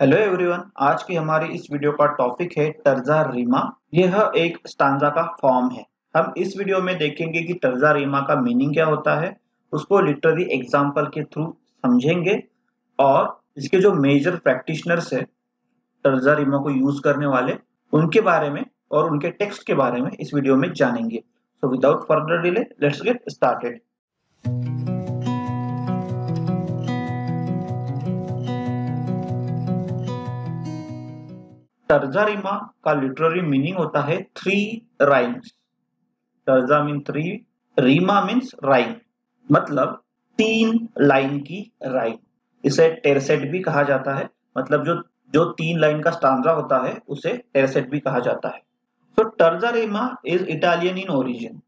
Hello everyone आज की हमारी इस वीडियो का टॉपिक है टर्जा रीमा यह एक स्टांजा का फॉर्म है। हम इस वीडियो में देखेंगे कि टर्जा रीमा का मीनिंग क्या होता है, उसको लिटररी एग्जांपल के थ्रू समझेंगे और इसके जो मेजर प्रैक्टिशनर्स है तर्जा रीमा को यूज़ करने वाले, उनके बारे में और उनके टेक्स्ट के बारे में इस वीडियो में जानेंगे। So without further delay let's get started terza rima का लिटररी मीनिंग होता है three rhymes terza mean three rima means rhyme मतलब तीन लाइन की राइम इसे टेरसेट भी कहा जाता है. मतलब जो जो तीन लाइन का स्टांजा होता है, उसे टेरसेट भी कहा जाता है. तो terza rima is Italian in origin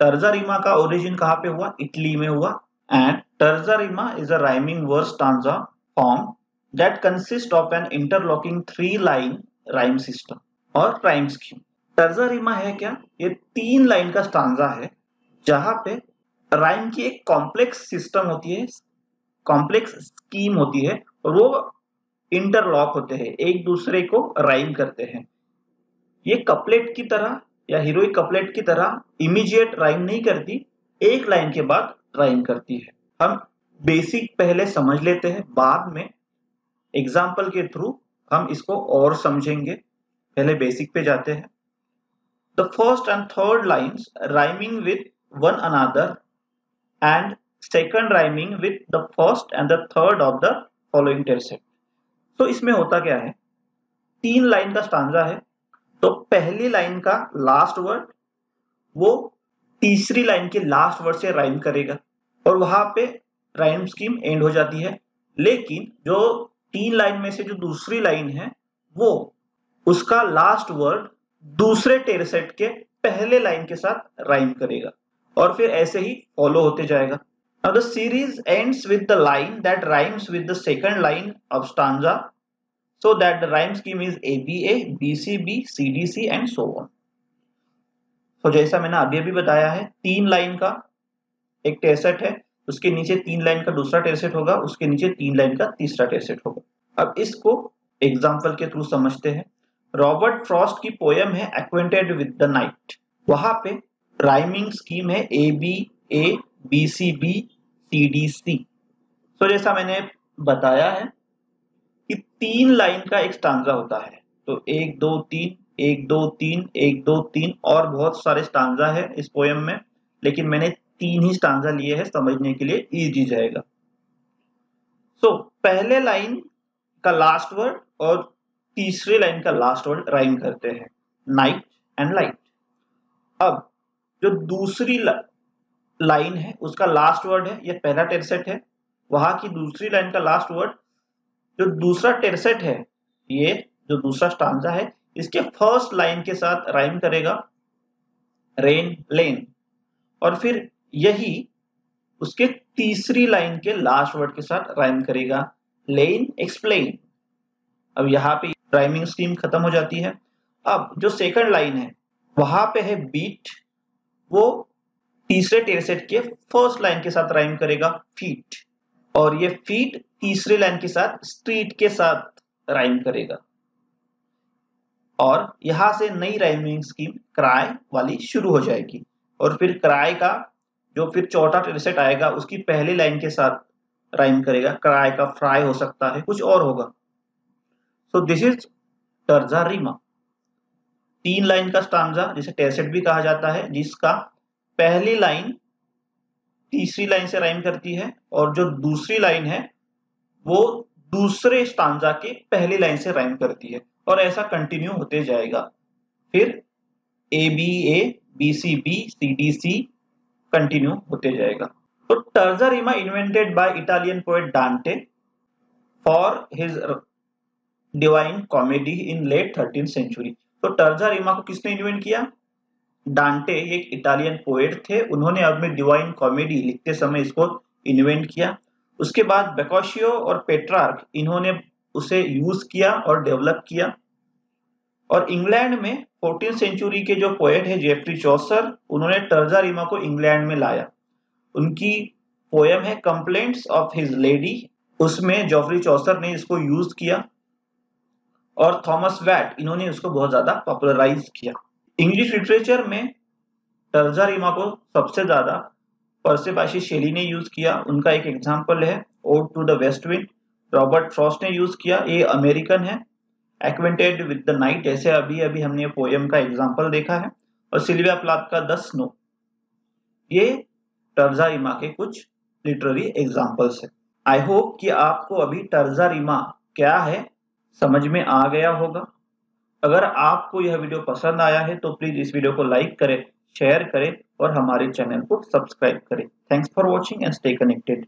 terza rima का ओरिजिन कहाँ पे हुआ? इटली में हुआ. And terza rima is a rhyming verse stanza form that consists of an interlocking three line rhyme system और राइम स्कीम टर्जा रिमा है क्या? ये तीन लाइन का स्टांजा है, जहाँ पे राइम की एक कॉम्प्लेक्स सिस्टम होती है कॉम्प्लेक्स स्कीम होती है, और वो इंटरलॉक होते हैं, एक दूसरे को राइम करते हैं। ये कपलेट की तरह या हीरोइक कपलेट की तरह इमीडिएट राइम नहीं करती, एक लाइन के बाद राइम करती है। हम बेसिक पहले समझ लेते हैं, बाद में एग्ज़ाम्पल के थ्रू हम इसको और समझेंगे। पहले बेसिक पे जाते हैं। The first and third lines rhyming with one another and second rhyming with the first and the third of the following tercet तो इसमें होता क्या है? तीन लाइन का स्टांजा है। तो पहली लाइन का लास्ट वर्ड वो तीसरी लाइन के लास्ट वर्ड से राइम करेगा। और वहाँ पे राइम स्कीम एंड हो जाती है। लेकिन जो तीन लाइन में से जो दूसरी लाइन है, वो उसका लास्ट वर्ड दूसरे टेर सेट के पहले लाइन के साथ राइम करेगा और फिर ऐसे ही फॉलो होते जाएगा। अब the series ends with the line that rhymes with the second line of stanza so that the rhyme scheme is A B A B C B C D C and so on तो जैसा मैंने अभी अभी बताया है, तीन line का एक टेरसेट है उसके नीचे तीन लाइन का दूसरा टेरसेट होगा, उसके नीचे तीन लाइन का तीसरा टेरसेट होगा। अब इसको एग्ज़ाम्पल के थ्रू समझते हैं। रॉबर्ट फ्रॉस्ट की पोयम है एक्वेंटेड विद द नाइट वहाँ पे राइमिंग स्कीम है A B A B C B C D C तो जैसा मैंने बताया है कि तीन लाइन का एक स्टांजा होता है। तो एक, दो, तीन, एक, दो, तीन, एक, दो, तीन और बहुत सारे स्टांजा है इस पोयम में, लेकिन मैंने तीन ही स्टांजा लिए हैं समझने के लिए इजी जाएगा। सो so, पहले लाइन का लास्ट वर्ड और तीसरे लाइन का लास्ट वर्ड राइम करते हैं। नाइट एंड लाइट अब जो दूसरी लाइन है उसका लास्ट वर्ड है ये पहला टेरसेट है। वहाँ की दूसरी लाइन का लास्ट वर्ड जो दूसरा टेरसेट है ये जो दूसरा स्टांजा है इसके फ़र्स्ट लाइन के साथ राइम करेगा। रेन लेन और फिर यही उसके तीसरी लाइन के लास्ट वर्ड के साथ राइम करेगा। लेन एक्सप्लेन अब यहाँ पे राइमिंग स्कीम खत्म हो जाती है। अब जो सेकंड लाइन है, वहाँ पे है बीट वो तीसरे टेरसेट के फ़र्स्ट लाइन के साथ राइम करेगा फीट और ये फीट तीसरे लाइन के साथ स्ट्रीट के साथ राइम करेगा। और यहाँ से नई राइमिंग स्कीम क्राई वाली शुरू हो जाएगी। और फिर क्राई का जो फिर चौथा टेरसेट आएगा, उसकी पहली लाइन के साथ राइम करेगा। क्राई का फ्राई हो सकता है, कुछ और होगा। So this is terza rima तीन लाइन का स्टांजा जिसे टेसेट भी कहा जाता है, जिसका पहली लाइन तीसरी लाइन से राइम करती है, और जो दूसरी लाइन है, वो दूसरे स्टांजा के पहली लाइन से राइम करती है, और ऐसा कंटिन्यू होते जाएगा। फिर A B A B C B C D C continue होते जाएगा। तो terza rima invented by Italian poet Dante for his Divine Comedy in late thirteen century तो टर्जा रिमा को किसने इन्वेंट किया? डांटे एक इटालियन पोएट थे। उन्होंने अपने डिवाइन कॉमेडी लिखते समय इसको इन्वेंट किया। उसके बाद बेकोशियो और पेट्रार्क इन्होंने उसे यूज़ किया और डेवलप किया। और इंग्लैंड में फोर्टीन सेंचुरी के जो पोएट है जेफ्री चौसर उन्होंने टर्जा रीमा को इंग्लैंड में लाया। उनकी पोएम है कंप्लेंट्स ऑफ़ हिज लेडी उसमें जोफ्री चौसर ने इसको यूज़ किया और थॉमस वैट इन्होंने उसको बहुत ज़्यादा पॉपुलराइज किया। इंग्लिश लिटरेचर में टर्जा रीमा को सबसे ज़्यादा परसेपाशी शेली ने यूज़ किया। उनका एक एग्ज़ाम्पल है Ode to the West Wind Robert Frost ने यूज़ किया। ये अमेरिकन है। एक्वेंटेड विद द नाइट, ऐसे अभी अभी हमने पोएम का एग्ज़ाम्पल देखा है। और सिल्विया प्लाथ का द स्नो ये टर्जा रीमा के कुछ लिटरेरी एग्जाम्पल्स है। आई होप कि आपको अभी टर्जा रिमा क्या है, समझ में आ गया होगा। अगर आपको यह वीडियो पसंद आया है तो प्लीज़ इस वीडियो को लाइक करें शेयर करें और हमारे चैनल को सब्सक्राइब करें। Thanks for watching and stay connected